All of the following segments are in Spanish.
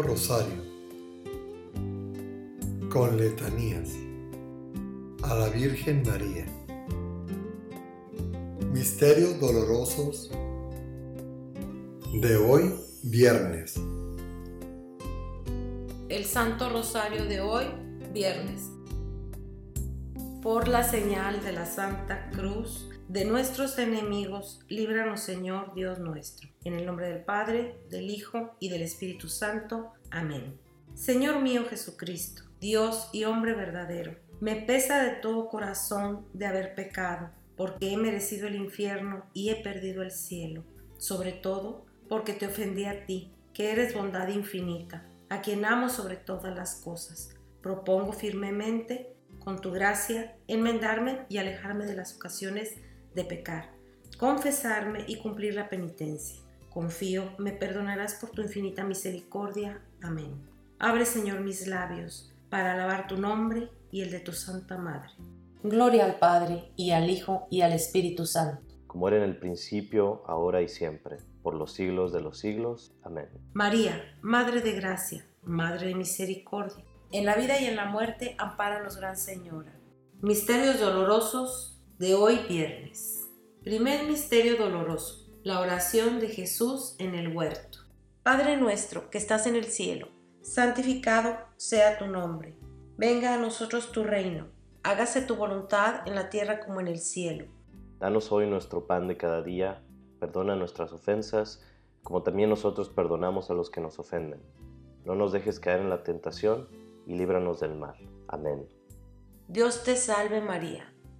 Rosario con letanías a la Virgen María. Misterios dolorosos de hoy viernes. El Santo Rosario de hoy viernes. Por la señal de la Santa Cruz de nuestros enemigos, líbranos Señor Dios nuestro. En el nombre del Padre, del Hijo y del Espíritu Santo. Amén. Señor mío Jesucristo, Dios y hombre verdadero, me pesa de todo corazón de haber pecado, porque he merecido el infierno y he perdido el cielo, sobre todo porque te ofendí a ti, que eres bondad infinita, a quien amo sobre todas las cosas. Propongo firmemente, con tu gracia, enmendarme y alejarme de las ocasiones de pecar, confesarme y cumplir la penitencia. Confío, me perdonarás por tu infinita misericordia. Amén. Abre, Señor, mis labios para alabar tu nombre y el de tu Santa Madre. Gloria al Padre, y al Hijo, y al Espíritu Santo. Como era en el principio, ahora y siempre, por los siglos de los siglos. Amén. María, Madre de Gracia, Madre de Misericordia, en la vida y en la muerte, ampáranos, Gran Señora. Misterios dolorosos de hoy viernes. Primer misterio doloroso, la oración de Jesús en el huerto. Padre nuestro que estás en el cielo, santificado sea tu nombre. Venga a nosotros tu reino. Hágase tu voluntad en la tierra como en el cielo. Danos hoy nuestro pan de cada día. Perdona nuestras ofensas, como también nosotros perdonamos a los que nos ofenden. No nos dejes caer en la tentación y líbranos del mal. Amén. Dios te salve María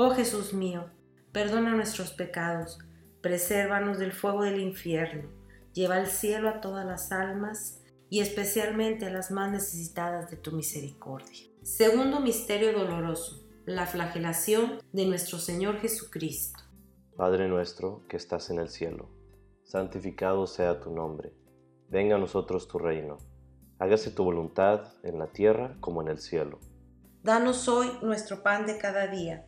Oh Jesús mío, perdona nuestros pecados, presérvanos del fuego del infierno, lleva al cielo a todas las almas y especialmente a las más necesitadas de tu misericordia. Segundo misterio doloroso, la flagelación de nuestro Señor Jesucristo. Padre nuestro que estás en el cielo, santificado sea tu nombre, venga a nosotros tu reino, hágase tu voluntad en la tierra como en el cielo. Danos hoy nuestro pan de cada día,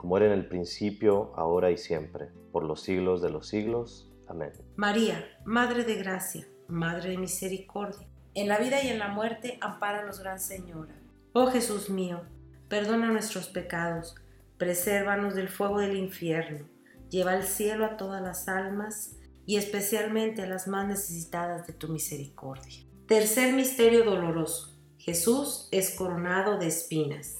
Como era en el principio, ahora y siempre, por los siglos de los siglos. Amén. María, Madre de Gracia, Madre de Misericordia, en la vida y en la muerte, ampáranos, Gran Señora. Oh Jesús mío, perdona nuestros pecados, presérvanos del fuego del infierno, lleva al cielo a todas las almas y especialmente a las más necesitadas de tu misericordia. Tercer misterio doloroso. Jesús es coronado de espinas.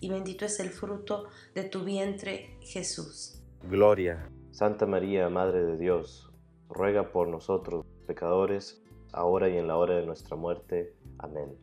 y bendito es el fruto de tu vientre, Jesús. Gloria. Santa María, Madre de Dios, ruega por nosotros pecadores, ahora y en la hora de nuestra muerte. Amén.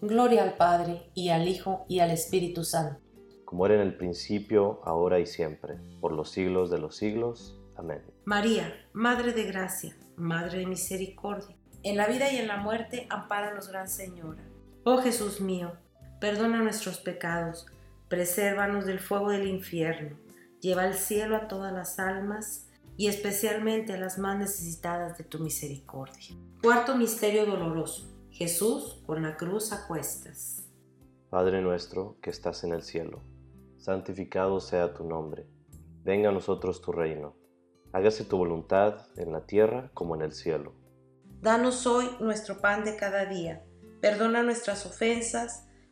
Gloria al Padre, y al Hijo, y al Espíritu Santo. Como era en el principio, ahora y siempre, por los siglos de los siglos. Amén. María, Madre de Gracia, Madre de Misericordia, en la vida y en la muerte, ampáranos, Gran Señora. Oh Jesús mío, perdona nuestros pecados, presérvanos del fuego del infierno, lleva al cielo a todas las almas y especialmente a las más necesitadas de tu misericordia. Cuarto misterio doloroso. Jesús con la cruz a cuestas. Padre nuestro que estás en el cielo, santificado sea tu nombre. Venga a nosotros tu reino. Hágase tu voluntad en la tierra como en el cielo. Danos hoy nuestro pan de cada día. Perdona nuestras ofensas,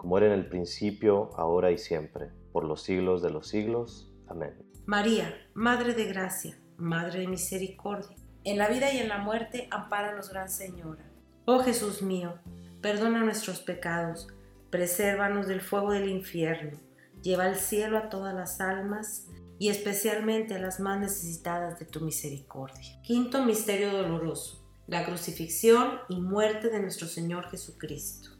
Como era en el principio, ahora y siempre, por los siglos de los siglos. Amén. María, Madre de Gracia, Madre de Misericordia, en la vida y en la muerte, ampáranos, Gran Señora. Oh Jesús mío, perdona nuestros pecados, presérvanos del fuego del infierno, lleva al cielo a todas las almas y especialmente a las más necesitadas de tu misericordia. Quinto Misterio Doloroso, la crucifixión y muerte de nuestro Señor Jesucristo.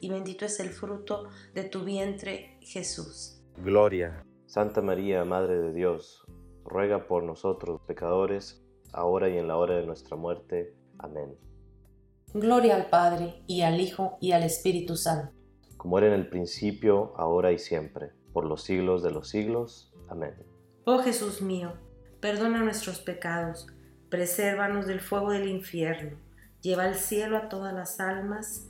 y bendito es el fruto de tu vientre Jesús. Gloria. Santa María, Madre de Dios, ruega por nosotros pecadores, ahora y en la hora de nuestra muerte. Amén. Gloria al Padre, y al Hijo, y al Espíritu Santo. Como era en el principio, ahora y siempre, por los siglos de los siglos. Amén. Oh Jesús mío, perdona nuestros pecados, presérvanos del fuego del infierno, lleva al cielo a todas las almas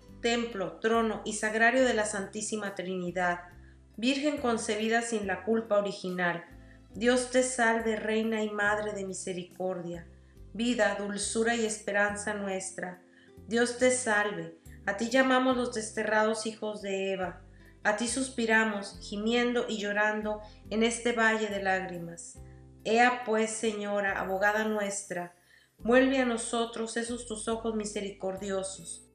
templo, trono y sagrario de la Santísima Trinidad, Virgen concebida sin la culpa original. Dios te salve, Reina y Madre de Misericordia, vida, dulzura y esperanza nuestra. Dios te salve, a ti llamamos los desterrados hijos de Eva, a ti suspiramos, gimiendo y llorando en este valle de lágrimas. Ea pues, Señora, abogada nuestra, vuelve a nosotros esos tus ojos misericordiosos,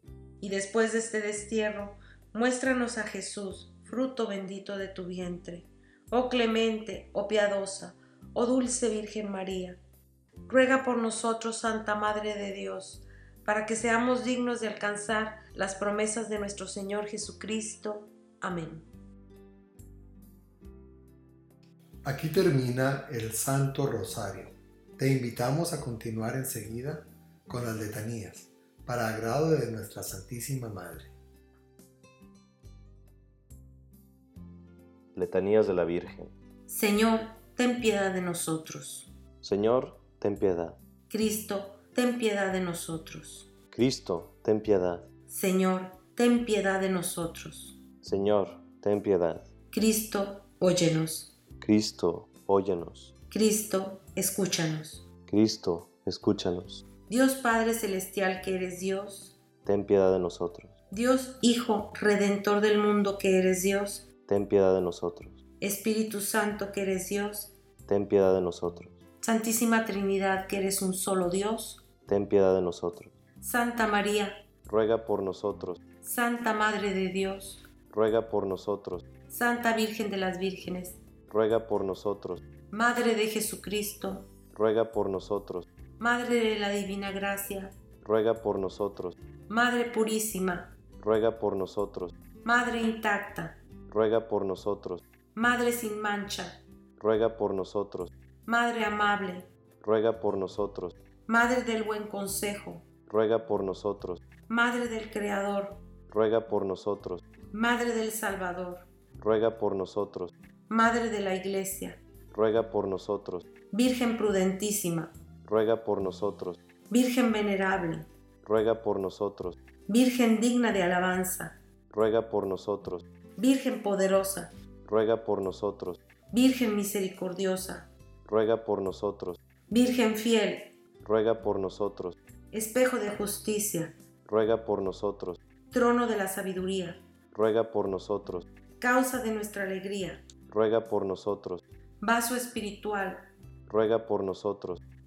y después de este destierro, muéstranos a Jesús, fruto bendito de tu vientre. Oh clemente, oh piadosa, oh dulce Virgen María, ruega por nosotros, Santa Madre de Dios, para que seamos dignos de alcanzar las promesas de nuestro Señor Jesucristo. Amén. Aquí termina el Santo Rosario. Te invitamos a continuar enseguida con las letanías, para agrado de nuestra Santísima Madre. Letanías de la Virgen. Señor, ten piedad de nosotros. Señor, ten piedad. Cristo, ten piedad de nosotros. Cristo, ten piedad. Señor, ten piedad de nosotros. Señor, ten piedad. Cristo, óyenos. Cristo, óyenos. Cristo, escúchanos. Cristo, escúchanos. Dios Padre Celestial que eres Dios. Ten piedad de nosotros. Dios Hijo, Redentor del mundo que eres Dios. Ten piedad de nosotros. Espíritu Santo que eres Dios. Ten piedad de nosotros. Santísima Trinidad que eres un solo Dios. Ten piedad de nosotros. Santa María, Ruega por nosotros. Santa Madre de Dios. Ruega por nosotros. Santa Virgen de las Vírgenes. Ruega por nosotros. Madre de Jesucristo. ruega por nosotros. Madre de la Divina Gracia, ruega por nosotros. Madre Purísima, ruega por nosotros. Madre intacta, ruega por nosotros. Madre sin mancha, ruega por nosotros. Madre amable, ruega por nosotros. Madre del buen consejo, ruega por nosotros. Madre del Creador, ruega por nosotros. Madre del Salvador, ruega por nosotros. Madre de la Iglesia, ruega por nosotros. Virgen prudentísima, ruega por nosotros. Virgen venerable, ruega por nosotros. Virgen digna de alabanza, ruega por nosotros. Virgen poderosa, ruega por nosotros. Virgen misericordiosa, ruega por nosotros. Virgen fiel, ruega por nosotros. Espejo de justicia, ruega por nosotros. Trono de la sabiduría, ruega por nosotros. Causa de nuestra alegría, ruega por nosotros. Vaso espiritual, ruega por nosotros.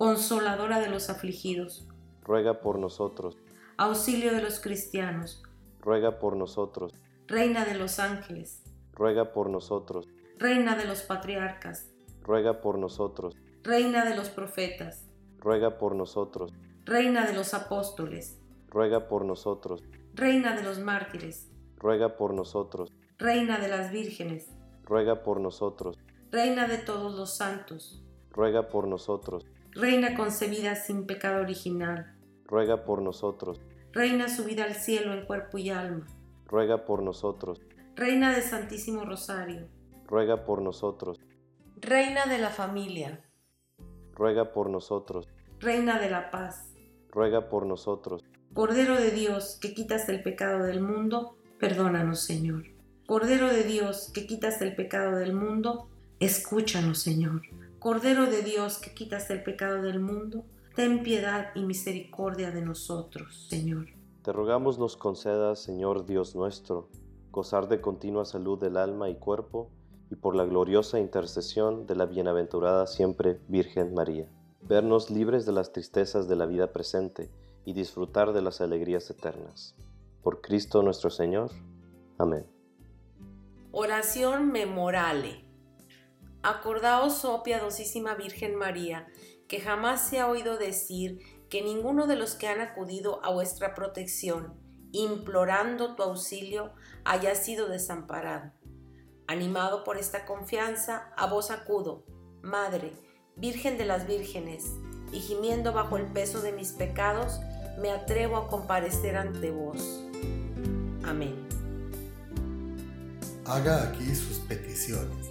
Consoladora de los afligidos, ruega por nosotros. Auxilio de los cristianos, ruega por nosotros. Reina de los ángeles, ruega por nosotros. Reina de los patriarcas, ruega por nosotros. Reina de los profetas, ruega por nosotros. Reina de los apóstoles, ruega por nosotros. Reina de los mártires, ruega por nosotros. Reina de las vírgenes, ruega por nosotros. Reina de todos los santos, ruega por nosotros. Reina concebida sin pecado original, ruega por nosotros. Reina subida al cielo en cuerpo y alma, ruega por nosotros. Reina de Santísimo Rosario, ruega por nosotros. Reina de la familia, ruega por nosotros. Reina de la paz, ruega por nosotros. Cordero de Dios, que quitas el pecado del mundo, perdónanos, Señor. Cordero de Dios, que quitas el pecado del mundo, escúchanos, Señor. Cordero de Dios, que quitas el pecado del mundo, ten piedad y misericordia de nosotros, Señor. Te rogamos nos concedas, Señor Dios nuestro, gozar de continua salud del alma y cuerpo, y por la gloriosa intercesión de la bienaventurada siempre Virgen María, vernos libres de las tristezas de la vida presente y disfrutar de las alegrías eternas. Por Cristo nuestro Señor. Amén. Oración memorale. Acordaos, oh piadosísima Virgen María, que jamás se ha oído decir que ninguno de los que han acudido a vuestra protección, implorando tu auxilio, haya sido desamparado. Animado por esta confianza, a vos acudo, Madre, Virgen de las Vírgenes, y gimiendo bajo el peso de mis pecados, me atrevo a comparecer ante vos. Amén. Haga aquí sus peticiones